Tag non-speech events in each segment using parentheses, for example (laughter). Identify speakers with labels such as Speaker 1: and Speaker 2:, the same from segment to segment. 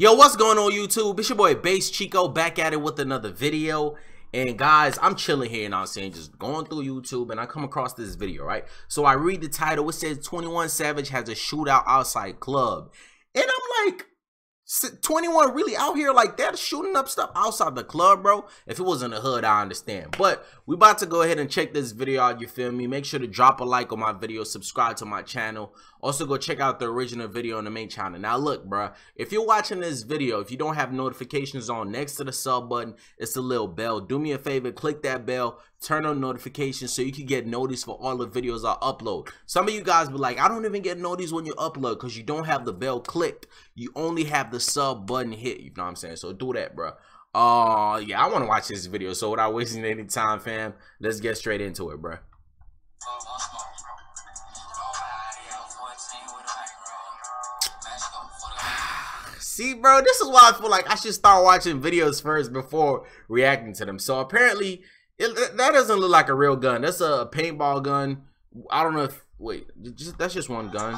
Speaker 1: Yo, what's going on YouTube? It's your boy Based Chiko back at it with another video. And guys, I'm chilling here, and I'm saying? Just going through YouTube and I come across this video, right? So I read the title. It says 21 Savage has a shootout outside club. And I'm like, 21 really out here like that shooting up stuff outside the club bro. If it was in the hood i understand. But we about to go ahead and check this video out you feel me? Make sure to drop a like on my video subscribe to my channel. Also go check out the original video on the main channel. Now look bro if you're watching this video if you don't have notifications on next to the sub button it's a little bell. Do me a favor click that bell turn on notifications so you can get notice for all the videos I upload. Some of you guys be like, I don't even get notice when you upload because you don't have the bell clicked. You only have the sub button hit. You know what I'm saying? So do that, bro. Uh, yeah, I want to watch this video. So without wasting any time, fam, let's get straight into it, bro. See, bro, this is why I feel like I should start watching videos first before reacting to them. So apparently, it, that doesn't look like a real gun. That's a paintball gun. I don't know if wait, just, that's just one gun.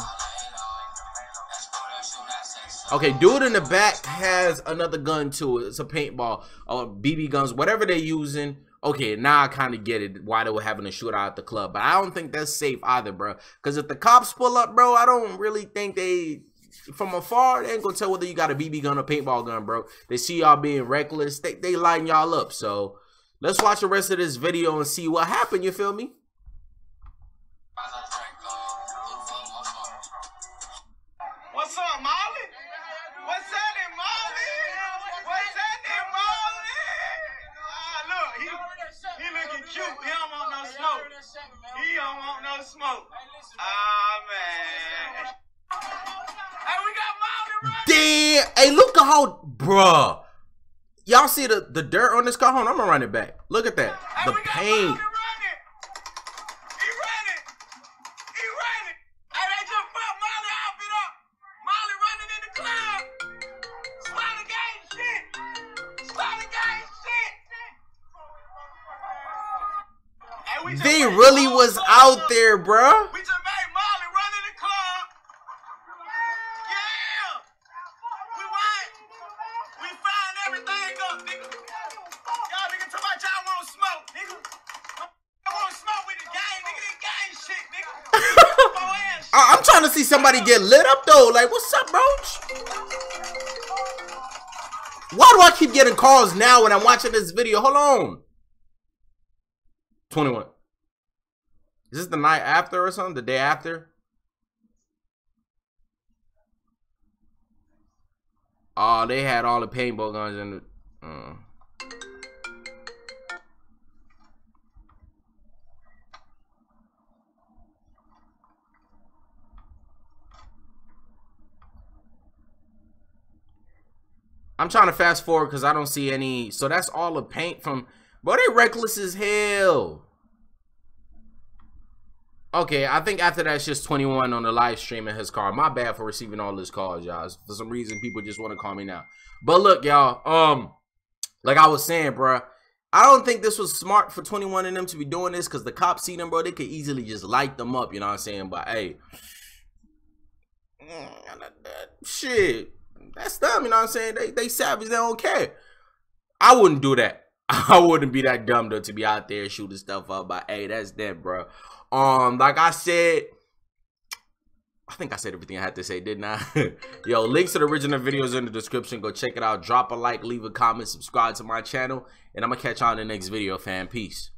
Speaker 1: Okay, dude in the back has another gun too. It's a paintball uh, or BB guns, whatever they're using. Okay, now I kind of get it why they were having a shootout at the club, but I don't think that's safe either, bro. Because if the cops pull up, bro, I don't really think they from afar, they ain't gonna tell whether you got a BB gun or paintball gun, bro. They see y'all being reckless, they they lighting y'all up. So Let's watch the rest of this video and see what happened, you feel me?
Speaker 2: What's up, Molly? What's happening, Molly? What's happening, Molly? Ah, look, he, he looking cute. He don't want no smoke. He don't want no smoke. Ah, man. Hey, we got Molly
Speaker 1: Damn. Hey, look at how, bruh. Y'all see the, the dirt on this car? Hold on, I'm gonna run it back. Look at that.
Speaker 2: Hey,
Speaker 1: the paint. They really was out there, bruh. I'm trying to see somebody get lit up though. Like, what's up, bro? Why do I keep getting calls now when I'm watching this video? Hold on. 21. Is this the night after or something? The day after? Oh, they had all the paintball guns in the. Uh. I'm trying to fast forward because I don't see any. So that's all the paint from. But they reckless as hell. Okay, I think after that, it's just 21 on the live stream in his car. My bad for receiving all his calls, y'all. For some reason, people just want to call me now. But look, y'all. Um, like I was saying, bro. I don't think this was smart for 21 and them to be doing this because the cops see them, bro. They could easily just light them up, you know what I'm saying? But hey, shit that's them, you know what I'm saying? They they savage, they don't care. I wouldn't do that. (laughs) I wouldn't be that dumb though to be out there shooting stuff up. But hey, that's them, bro. Um, like I said, I think I said everything I had to say, didn't I? (laughs) Yo, links to the original videos in the description. Go check it out. Drop a like, leave a comment, subscribe to my channel, and I'm gonna catch y'all on the next video, fam. Peace.